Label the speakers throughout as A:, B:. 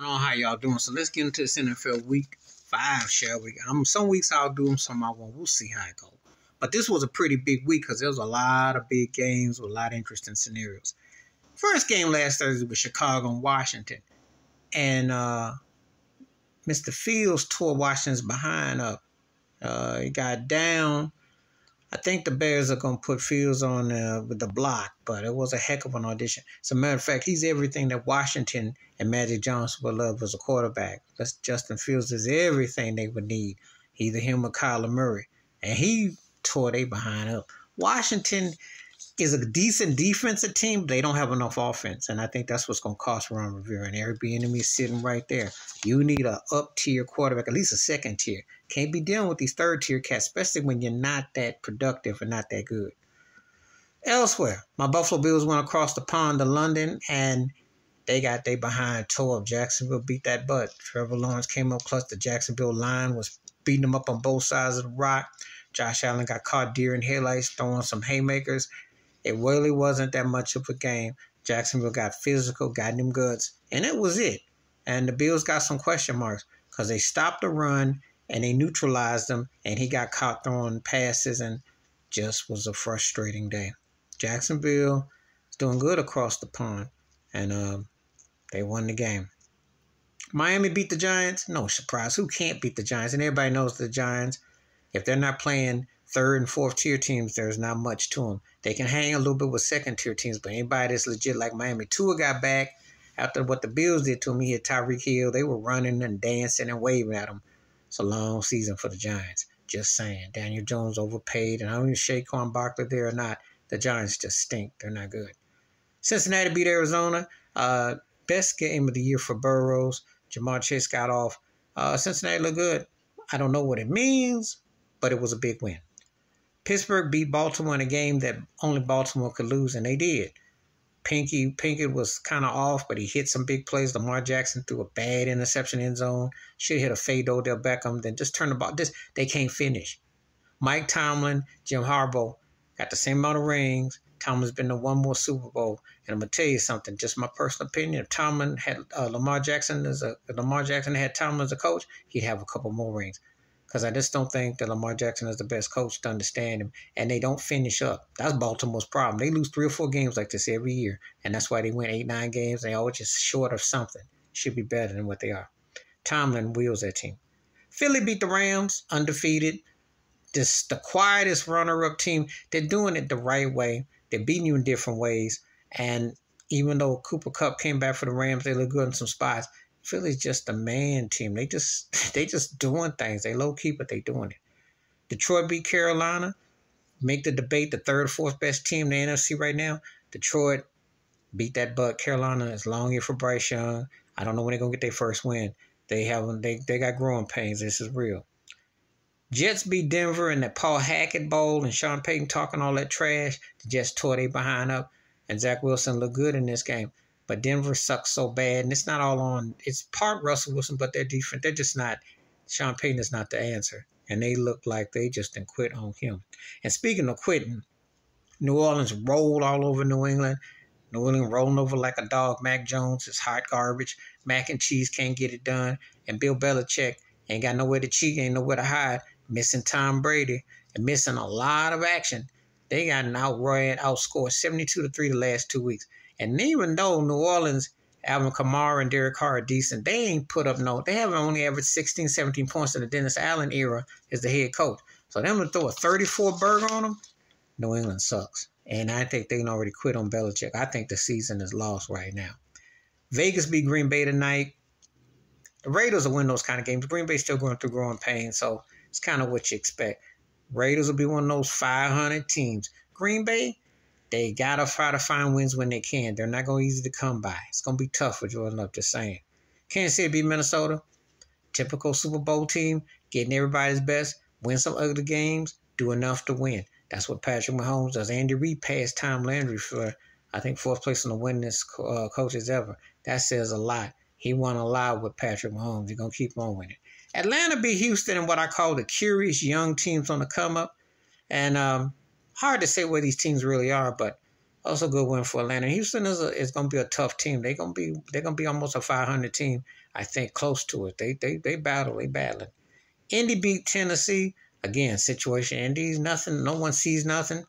A: Know how y'all doing. So let's get into this NFL week five, shall we? I'm, some weeks I'll do them, some I won't. We'll see how it goes. But this was a pretty big week because there was a lot of big games with a lot of interesting scenarios. First game last Thursday was Chicago and Washington. And uh, Mr. Fields tore Washington's behind up. Uh, he got down I think the Bears are going to put Fields on uh, with the block, but it was a heck of an audition. As a matter of fact, he's everything that Washington and Magic Johnson would love as a quarterback. That's Justin Fields is everything they would need. Either him or Kyler Murray. And he tore they behind up. Washington is a decent defensive team. They don't have enough offense, and I think that's what's going to cost Ron Rivera. And Eric Bieniemy is sitting right there. You need a up tier quarterback, at least a second tier. Can't be dealing with these third tier cats, especially when you're not that productive and not that good. Elsewhere, my Buffalo Bills went across the pond to London, and they got they behind toe up. Jacksonville beat that butt. Trevor Lawrence came up clutch. The Jacksonville line was beating them up on both sides of the rock. Josh Allen got caught deer in headlights throwing some haymakers. It really wasn't that much of a game. Jacksonville got physical, got them goods, and it was it. And the Bills got some question marks because they stopped the run and they neutralized them, and he got caught throwing passes, and just was a frustrating day. Jacksonville is doing good across the pond, and uh, they won the game. Miami beat the Giants. No surprise. Who can't beat the Giants? And everybody knows the Giants. If they're not playing third and fourth tier teams, there's not much to them. They can hang a little bit with second tier teams, but anybody that's legit like Miami. Tua got back after what the Bills did to him. He hit Tyreek Hill. They were running and dancing and waving at him. It's a long season for the Giants. Just saying. Daniel Jones overpaid, and I don't even Saquon Barkley there or not. The Giants just stink. They're not good. Cincinnati beat Arizona. Uh, best game of the year for Burrows. Ja'Marr Chase got off. Uh, Cincinnati looked good. I don't know what it means, but it was a big win. Pittsburgh beat Baltimore in a game that only Baltimore could lose, and they did. Pinky Pinkett was kind of off, but he hit some big plays. Lamar Jackson threw a bad interception in zone. Should have hit a fade Odell Beckham. Then just turn ball. This they can't finish. Mike Tomlin, Jim Harbaugh got the same amount of rings. Tomlin's been to one more Super Bowl, and I'm gonna tell you something. Just my personal opinion. If Tomlin had uh, Lamar Jackson as a Lamar Jackson had Tomlin as a coach, he'd have a couple more rings because I just don't think that Lamar Jackson is the best coach to understand him. And they don't finish up. That's Baltimore's problem. They lose three or four games like this every year, and that's why they win eight, nine games. They always just short of something. Should be better than what they are. Tomlin wheels that team. Philly beat the Rams, undefeated. This the quietest runner-up team. They're doing it the right way. They're beating you in different ways. And even though Cooper Kupp came back for the Rams, they look good in some spots. Philly's just a man team. They just they just doing things. They low key, but they doing it. Detroit beat Carolina. Make the debate the third or fourth best team in the NFC right now. Detroit beat that butt. Carolina is long year for Bryce Young. I don't know when they're gonna get their first win. They have they they got growing pains. This is real. Jets beat Denver in that Paul Hackett Bowl and Sean Payton talking all that trash. The Jets tore they behind up, and Zach Wilson looked good in this game. But Denver sucks so bad, and it's not all on. It's part Russell Wilson, but they're different. They're just not. Sean Payton is not the answer, and they look like they just didn't quit on him. And speaking of quitting, New Orleans rolled all over New England. New England rolling over like a dog. Mac Jones is hot garbage. Mac and cheese can't get it done. And Bill Belichick ain't got nowhere to cheat, ain't nowhere to hide. Missing Tom Brady and missing a lot of action. They got an outright outscored 72 to 3 the last two weeks. And even though New Orleans, Alvin Kamara and Derek Carr are decent, they ain't put up no, they haven't only averaged 16, 17 points in the Dennis Allen era as the head coach. So them to throw a 34 burger on them, New England sucks. And I think they can already quit on Belichick. I think the season is lost right now. Vegas beat Green Bay tonight. The Raiders will win those kind of games. Green Bay's still going through growing pain, so it's kind of what you expect. Raiders will be one of those 500 teams. Green Bay, they gotta try to find wins when they can. They're not gonna easy to come by. It's gonna be tough for Jordan Love. Just saying. Kansas City beat Minnesota. Typical Super Bowl team, getting everybody's best, win some ugly games, do enough to win. That's what Patrick Mahomes does. Andy Reid passed Tom Landry for, I think, fourth place in the winningest uh, coaches ever. That says a lot. He won a lot with Patrick Mahomes. He's gonna keep on winning. Atlanta beat Houston in what I call the curious young teams on the come up, and um, hard to say where these teams really are, but Also, good win for Atlanta. Houston is a, is going to be a tough team. They're going to be they're going to be almost a 500 team. I think close to it. They they they battle. They battling. Indy beat Tennessee again. Situation Indy's nothing. No one sees nothing.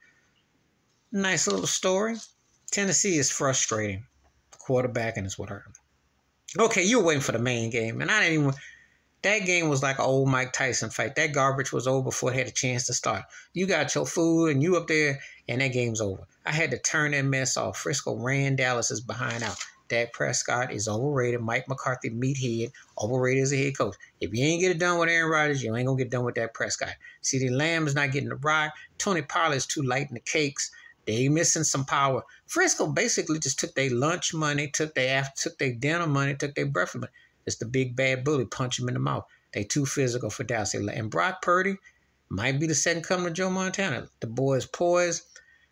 A: Nice little story. Tennessee is frustrating. Quarterbacking is what hurt them. Okay, you were waiting for the main game, and I didn't even. That game was like an old Mike Tyson fight. That garbage was over before it had a chance to start. You got your food and you up there, and that game's over. I had to turn that mess off. Frisco ran Dallas's behind out. Dak Prescott is overrated. Mike McCarthy, meathead, overrated as a head coach. If you ain't get it done with Aaron Rodgers, you ain't gonna get done with that Prescott. CeeDee Lamb is not getting the ride. Tony Pollard is too light in the cakes. They missing some power. Frisco basically just took their lunch money, took their after, took their dinner money, took their breakfast money. It's the big bad bully. Punch him in the mouth. They too physical for Dallas. And Brock Purdy might be the second coming of Joe Montana. The boy is poised,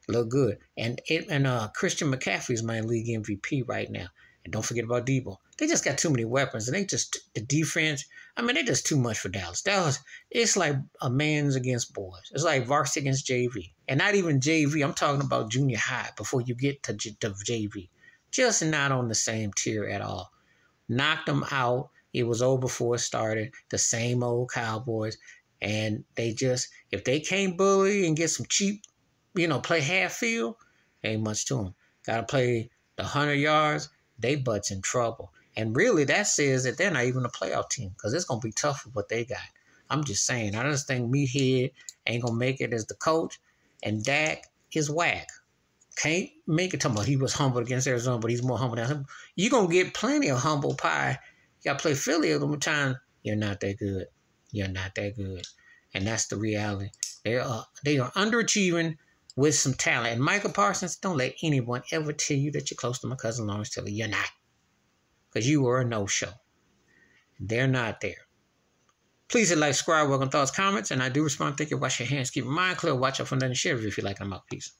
A: look good. And it, and uh, Christian McCaffrey is my league MVP right now. And don't forget about Deebo. They just got too many weapons, and they just the defense. I mean, they just too much for Dallas. Dallas, it's like a man's against boys. It's like varsity against JV, and not even JV. I'm talking about junior high before you get to, to JV. Just not on the same tier at all knocked them out. It was over before it started. The same old Cowboys. And they just, if they can't bully and get some cheap, you know, play half field, ain't much to them. Got to play the 100 yards, they butts in trouble. And really, that says that they're not even a playoff team because it's going to be tough with what they got. I'm just saying. I just think Meathead ain't going to make it as the coach. And Dak is whack can't make it. Talking about he was humble against Arizona, but he's more humble than him. You're gonna get plenty of humble pie. You gotta play Philly a little time. You're not that good. You're not that good, and that's the reality. They are they are underachieving with some talent. And Micah Parsons, don't let anyone ever tell you that you're close to my cousin Lawrence Taylor. You're not, because you were a no show. They're not there. Please hit like, subscribe, welcome thoughts, comments, and I do respond. Thank you. Wash your hands, keep your mind clear, watch out for nothing, share if you like I'm out. Peace.